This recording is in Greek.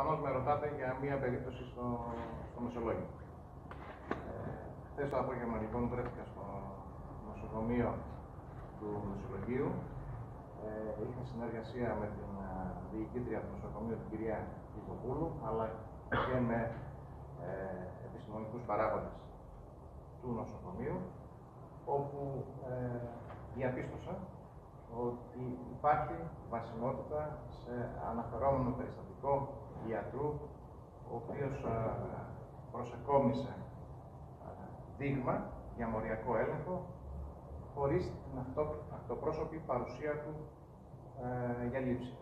προφανώς με ρωτάτε για μία περίπτωση στο, στο Μεσολόγιο. Ε, Χθες το απόγευμα λοιπόν βρέθηκα στο νοσοκομείο του Μεσολογίου. Ε, είχα συνεργασία με την ε, διοικήτρια του νοσοκομείου, την κυρία Κικοπούλου, αλλά και με ε, επιστημονικούς παράγοντες του νοσοκομείου, όπου ε, διαπίστωσα ότι υπάρχει βασιμότητα σε αναφερόμενο περιστατικό ιατρού, ο οποίος ε, προσεκόμισε ε, δείγμα για μοριακό έλεγχο, χωρίς την αυτοπρόσωπη παρουσία του ε, για λήψη.